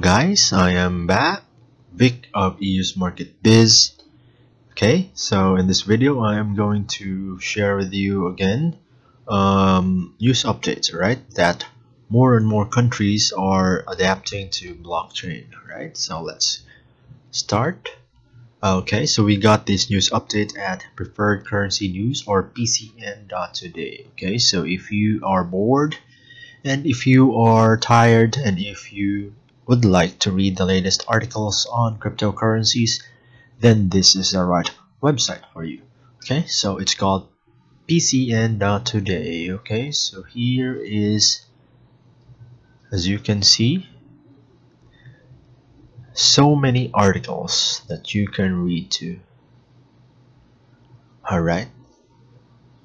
Guys, I am back, Vic of EOS Market Biz. Okay, so in this video I am going to share with you again um, news updates, right? That more and more countries are adapting to blockchain, right? So let's start. Okay, so we got this news update at Preferred Currency News or PCN.today. Okay, so if you are bored and if you are tired and if you would like to read the latest articles on cryptocurrencies, then this is the right website for you. Okay, so it's called pcn.today. Okay, so here is, as you can see, so many articles that you can read to. Alright,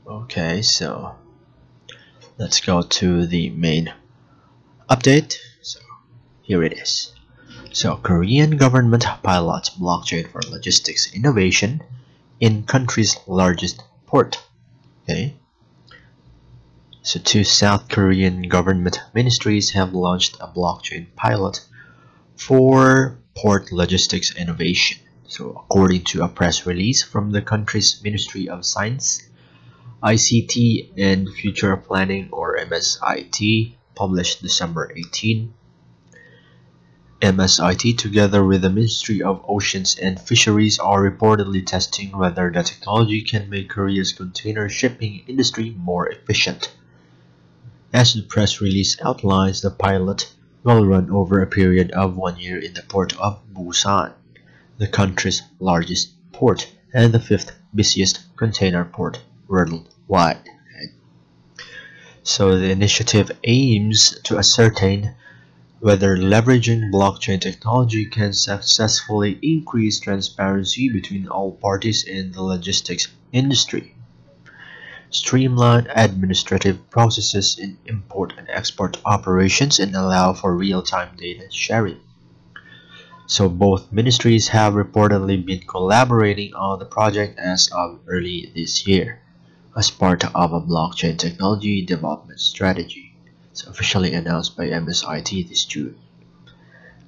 okay, so let's go to the main update here it is. So Korean government pilots blockchain for logistics innovation in country's largest port. Okay. So two South Korean government ministries have launched a blockchain pilot for port logistics innovation. So according to a press release from the country's Ministry of Science ICT and Future Planning or MSIT published December 18. MSIT together with the Ministry of Oceans and Fisheries are reportedly testing whether the technology can make Korea's container shipping industry more efficient. As the press release outlines, the pilot will run over a period of one year in the port of Busan, the country's largest port and the fifth busiest container port worldwide. So the initiative aims to ascertain whether leveraging blockchain technology can successfully increase transparency between all parties in the logistics industry, streamline administrative processes in import and export operations, and allow for real-time data sharing. So both ministries have reportedly been collaborating on the project as of early this year as part of a blockchain technology development strategy. It's officially announced by MSIT this June.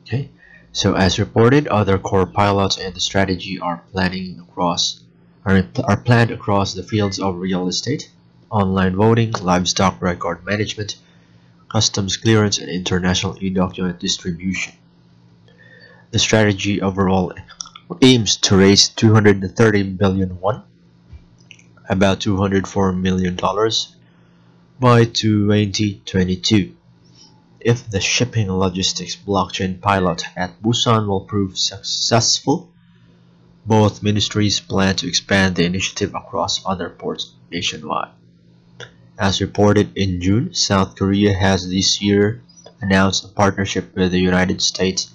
Okay, so as reported, other core pilots and the strategy are planning across are, are planned across the fields of real estate, online voting, livestock record management, customs clearance, and international e-document distribution. The strategy overall aims to raise 230 billion won about $204 million by 2022. If the shipping logistics blockchain pilot at Busan will prove successful, both ministries plan to expand the initiative across other ports nationwide. As reported in June, South Korea has this year announced a partnership with the United States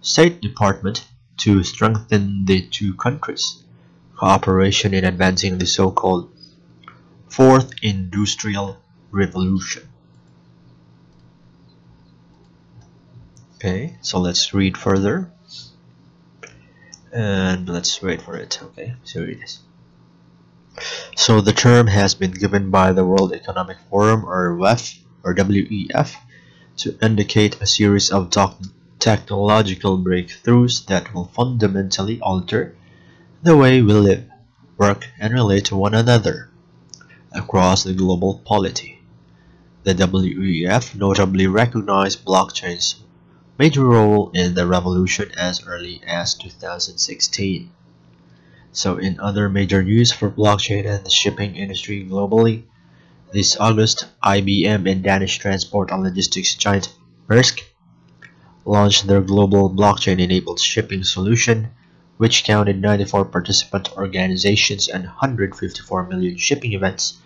State Department to strengthen the two countries' cooperation in advancing the so-called Fourth Industrial Revolution. Okay, so let's read further. And let's wait for it. Okay, so it is. So the term has been given by the World Economic Forum or WEF or WEF to indicate a series of technological breakthroughs that will fundamentally alter the way we live, work, and relate to one another across the global polity. The WEF notably recognized blockchain's major role in the revolution as early as 2016. So in other major news for blockchain and the shipping industry globally, this August, IBM and Danish transport and logistics giant Maersk launched their global blockchain-enabled shipping solution which counted 94 participant organizations and 154 million shipping events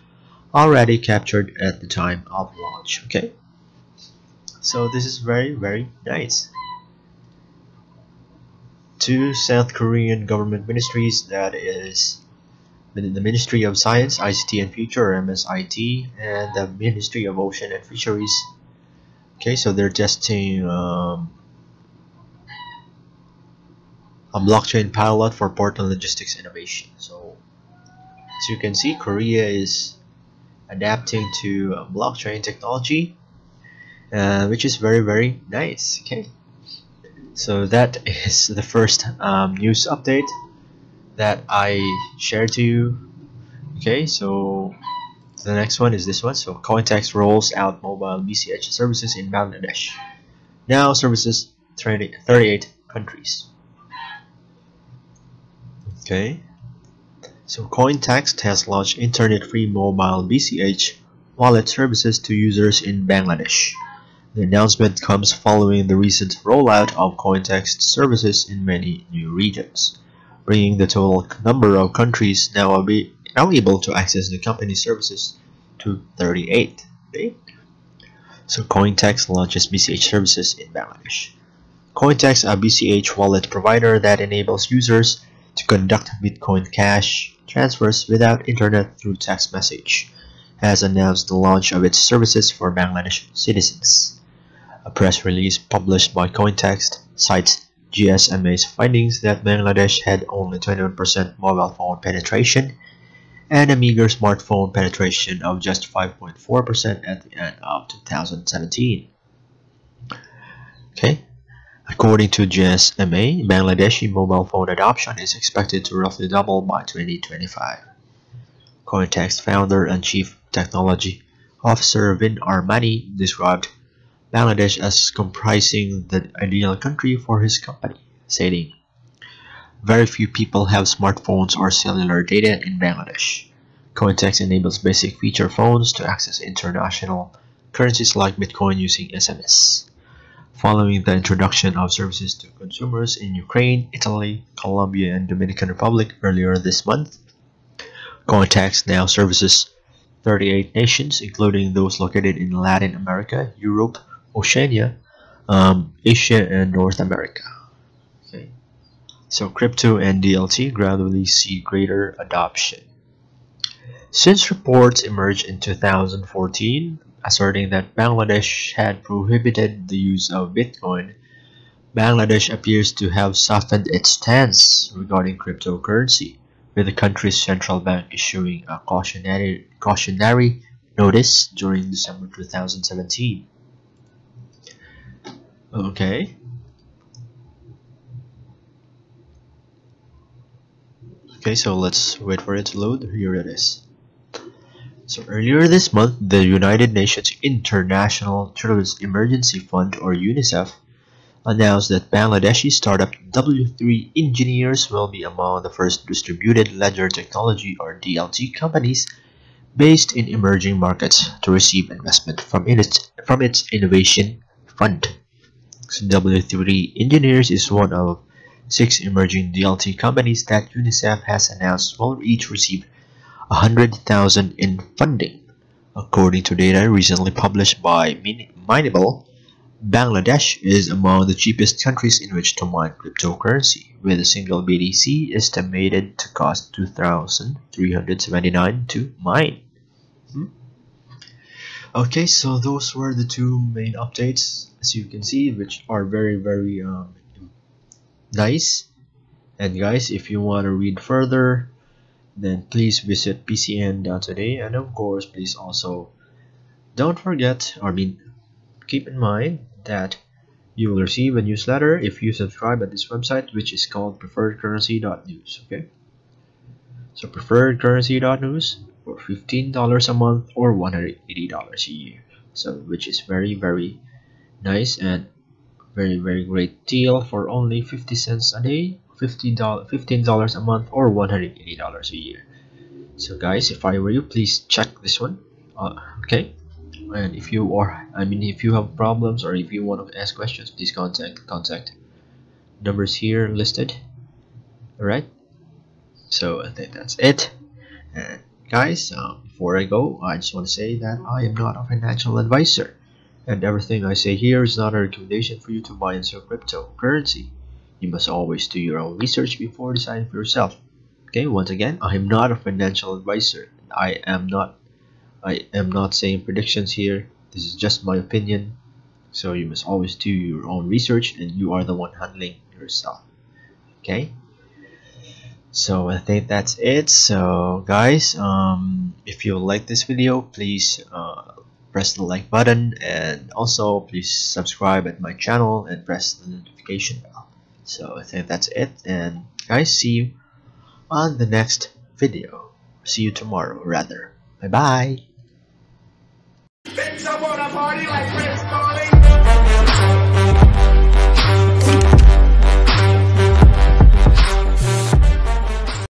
already captured at the time of launch okay? So this is very very nice. Two South Korean government ministries that is the Ministry of Science, ICT and Future MSIT and the Ministry of Ocean and Fisheries. Okay so they're testing um, a blockchain pilot for port and logistics innovation. So as you can see, Korea is adapting to blockchain technology, uh, which is very very nice. Okay, so that is the first um, news update that I shared to you okay? So the next one is this one. So Cointext rolls out mobile BCH services in Bangladesh. Now services 30, 38 countries. Okay so Cointext has launched internet-free mobile BCH wallet services to users in Bangladesh the announcement comes following the recent rollout of Cointext services in many new regions, bringing the total number of countries now, able to access the company's services to 38. Okay? So Cointext launches BCH services in Bangladesh. Cointext, a BCH wallet provider that enables users to conduct Bitcoin Cash transfers without internet through text message, has announced the launch of its services for Bangladesh citizens. A press release published by Cointext cites GSMA's findings that Bangladesh had only 21% mobile phone penetration and a meager smartphone penetration of just 5.4% at the end of 2017. Okay, according to GSMA, Bangladeshi mobile phone adoption is expected to roughly double by 2025. Cointext founder and chief technology officer Vin Armani described Bangladesh as comprising the ideal country for his company, stating, Very few people have smartphones or cellular data in Bangladesh. Cointext enables basic feature phones to access international currencies like Bitcoin using SMS. Following the introduction of services to consumers in Ukraine, Italy, Colombia, and Dominican Republic earlier this month, Cointext now services 38 nations, including those located in Latin America, Europe, Oceania, um, Asia, and North America. Okay, so crypto and DLT gradually see greater adoption. Since reports emerged in 2014 asserting that Bangladesh had prohibited the use of Bitcoin, Bangladesh appears to have softened its stance regarding cryptocurrency, with the country's central bank issuing a cautionary, cautionary notice during December 2017. Okay. Okay, so let's wait for it to load. Here it is. So earlier this month, the United Nations International Children's Emergency Fund, or UNICEF, announced that Bangladeshi startup W3 Engineers will be among the first distributed ledger technology, or DLT, companies based in emerging markets to receive investment from its, from its innovation fund. So W3 Engineers is one of six emerging DLT companies that UNICEF has announced will each receive 100,000 in funding. According to data recently published by Mineable, Bangladesh is among the cheapest countries in which to mine cryptocurrency, with a single BTC estimated to cost 2,379 to mine. Hmm? Okay, so those were the two main updates as you can see which are very very um, nice and guys if you want to read further then please visit pcn.today and of course please also don't forget I mean keep in mind that you will receive a newsletter if you subscribe at this website which is called preferredcurrency.news okay? So preferredcurrency.news for $15 a month or $180 a year. So which is very very nice and very very great deal for only 50 cents a day $15 $15 a month or $180 a year. So guys if I were you please check this one. Uh, okay. And if you are I mean if you have problems or if you want to ask questions please contact contact. Numbers here listed. Alright. So I think that's it. And guys uh, before I go I just want to say that I am not a financial advisor. And everything I say here is not a recommendation for you to buy and sell cryptocurrency. You must always do your own research before deciding for yourself. Okay, once again, I am not a financial advisor. I am not I am not saying predictions here. This is just my opinion. So you must always do your own research and you are the one handling yourself. Okay? So I think that's it. So guys, um if you like this video, please uh press the like button and also please subscribe at my channel and press the notification bell so I think that's it and I see you on the next video. See you tomorrow rather. Bye bye